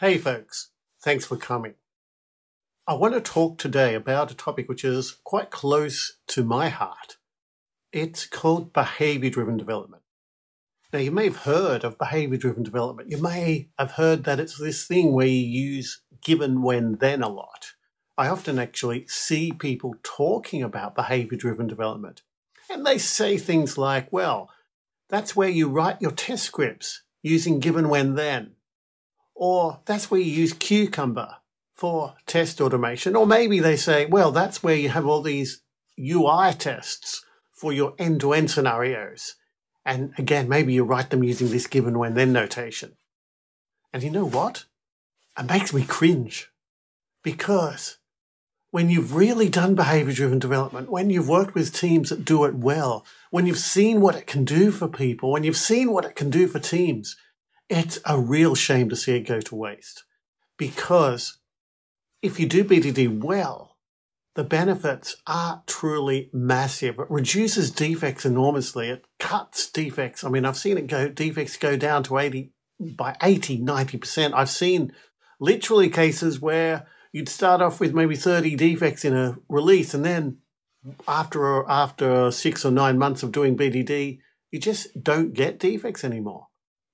Hey, folks, thanks for coming. I want to talk today about a topic which is quite close to my heart. It's called behavior driven development. Now, you may have heard of behavior driven development. You may have heard that it's this thing where you use given, when, then a lot. I often actually see people talking about behavior driven development, and they say things like, well, that's where you write your test scripts using given, when, then or that's where you use Cucumber for test automation. Or maybe they say, well, that's where you have all these UI tests for your end to end scenarios. And again, maybe you write them using this given when then notation. And you know what? It makes me cringe because when you've really done behavior driven development, when you've worked with teams that do it well, when you've seen what it can do for people, when you've seen what it can do for teams, it's a real shame to see it go to waste because if you do BDD well, the benefits are truly massive. It reduces defects enormously. It cuts defects. I mean, I've seen it go, defects go down to 80 by 80, 90%. I've seen literally cases where you'd start off with maybe 30 defects in a release and then after, after six or nine months of doing BDD, you just don't get defects anymore.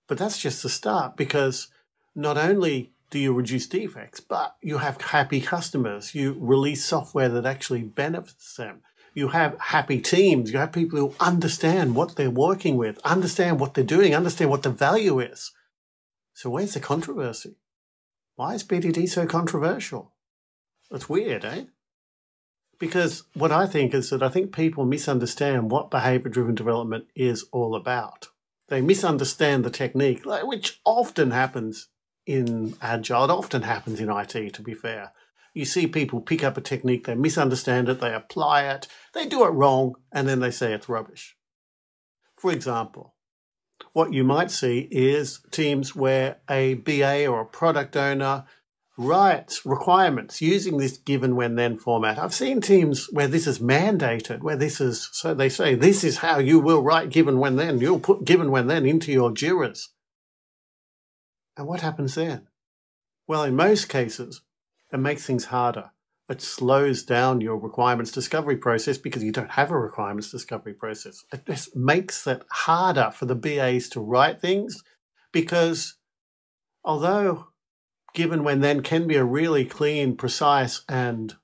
But that's just the start because not only do you reduce defects, but you have happy customers. You release software that actually benefits them. You have happy teams. You have people who understand what they're working with, understand what they're doing, understand what the value is. So where's the controversy? Why is BDD so controversial? It's weird, eh? Because what I think is that I think people misunderstand what behavior driven development is all about they misunderstand the technique, which often happens in agile. It often happens in IT, to be fair. You see people pick up a technique, they misunderstand it, they apply it, they do it wrong, and then they say it's rubbish. For example, what you might see is teams where a BA or a product owner writes requirements using this given when then format. I've seen teams where this is mandated, where this is, so they say, this is how you will write given when then. You'll put given when then into your JIRAs. And what happens then? Well, in most cases, it makes things harder. It slows down your requirements discovery process because you don't have a requirements discovery process. It just makes it harder for the BAs to write things because although given when then can be a really clean, precise, and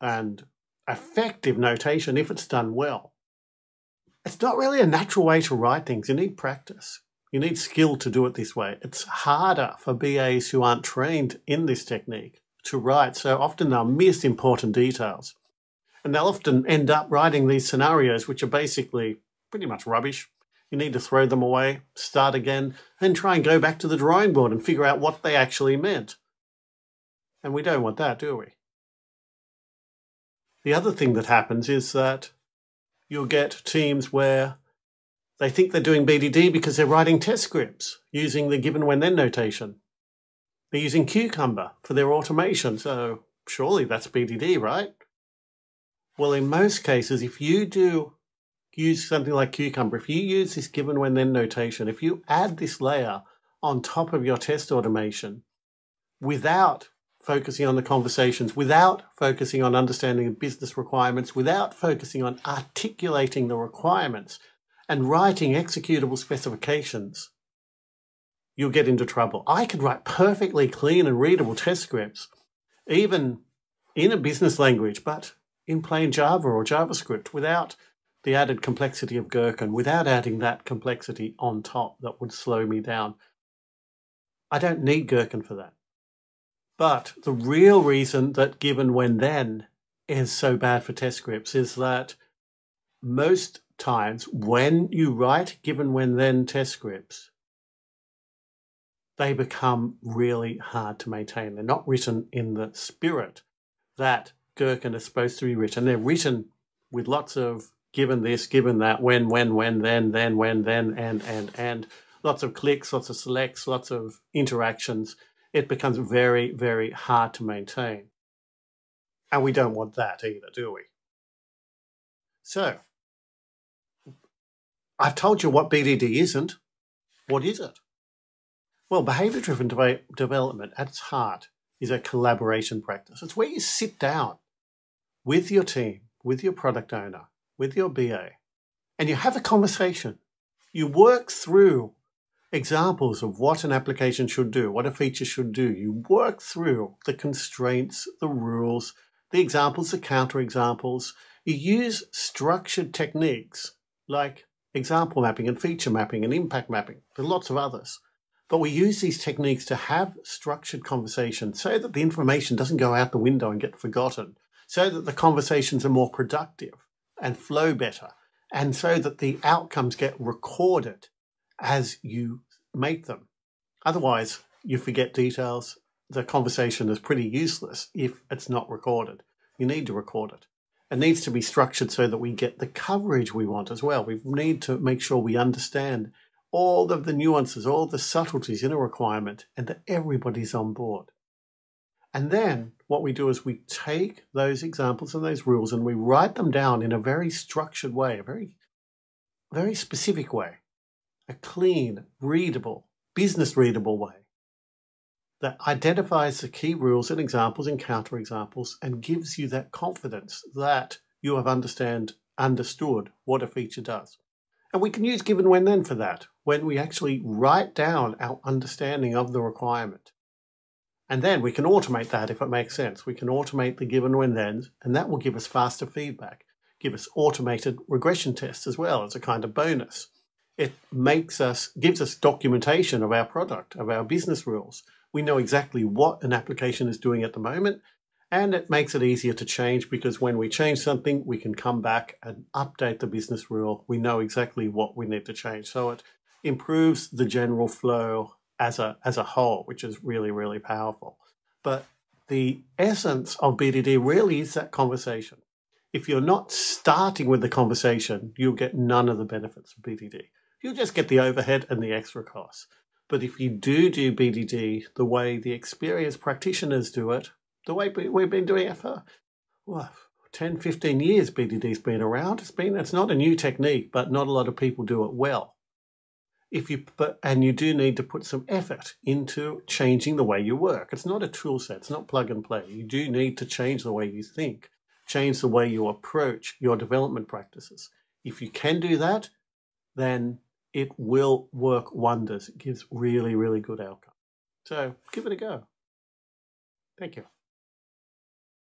and effective notation if it's done well. It's not really a natural way to write things. You need practice. You need skill to do it this way. It's harder for BAs who aren't trained in this technique to write, so often they'll miss important details. And they'll often end up writing these scenarios which are basically pretty much rubbish you need to throw them away, start again, and try and go back to the drawing board and figure out what they actually meant. And we don't want that, do we? The other thing that happens is that you'll get teams where they think they're doing BDD because they're writing test scripts using the given when then notation. They're using Cucumber for their automation, so surely that's BDD, right? Well, in most cases, if you do use something like Cucumber, if you use this given when then notation, if you add this layer on top of your test automation without focusing on the conversations, without focusing on understanding the business requirements, without focusing on articulating the requirements and writing executable specifications, you'll get into trouble. I could write perfectly clean and readable test scripts, even in a business language, but in plain Java or JavaScript without the added complexity of Gherkin without adding that complexity on top that would slow me down. I don't need Gherkin for that. But the real reason that given when then is so bad for test scripts is that most times when you write given when then test scripts, they become really hard to maintain. They're not written in the spirit that Gherkin is supposed to be written. They're written with lots of given this, given that, when, when, when, then, then, when, then, and, and, and. Lots of clicks, lots of selects, lots of interactions. It becomes very, very hard to maintain. And we don't want that either, do we? So, I've told you what BDD isn't. What is it? Well, behavior driven de- development at its heart is a collaboration practice. It's where you sit down with your team, with your product owner, with your BA, and you have a conversation. You work through examples of what an application should do, what a feature should do. You work through the constraints, the rules, the examples, the counterexamples. You use structured techniques like example mapping and feature mapping and impact mapping. There are lots of others. But we use these techniques to have structured conversations so that the information doesn't go out the window and get forgotten, so that the conversations are more productive and flow better, and so that the outcomes get recorded as you make them. Otherwise, you forget details. The conversation is pretty useless if it's not recorded. You need to record it. It needs to be structured so that we get the coverage we want as well. We need to make sure we understand all of the nuances, all the subtleties in a requirement, and that everybody's on board. And then what we do is we take those examples and those rules and we write them down in a very structured way, a very, very specific way, a clean, readable, business readable way that identifies the key rules and examples and counterexamples and gives you that confidence that you have understand understood what a feature does. And we can use given when then for that, when we actually write down our understanding of the requirement. And then we can automate that if it makes sense. We can automate the given when then, and that will give us faster feedback, give us automated regression tests as well as a kind of bonus. It makes us, gives us documentation of our product, of our business rules. We know exactly what an application is doing at the moment, and it makes it easier to change because when we change something, we can come back and update the business rule. We know exactly what we need to change. So it improves the general flow as a, as a whole, which is really, really powerful. But the essence of BDD really is that conversation. If you're not starting with the conversation, you'll get none of the benefits of BDD. You'll just get the overhead and the extra costs. But if you do do BDD the way the experienced practitioners do it, the way we've been doing it for well, 10, 15 years, BDD's been around. It's been, it's not a new technique, but not a lot of people do it well. If you, but, and you do need to put some effort into changing the way you work. It's not a tool set. It's not plug and play. You do need to change the way you think, change the way you approach your development practices. If you can do that, then it will work wonders. It gives really, really good outcome. So give it a go. Thank you.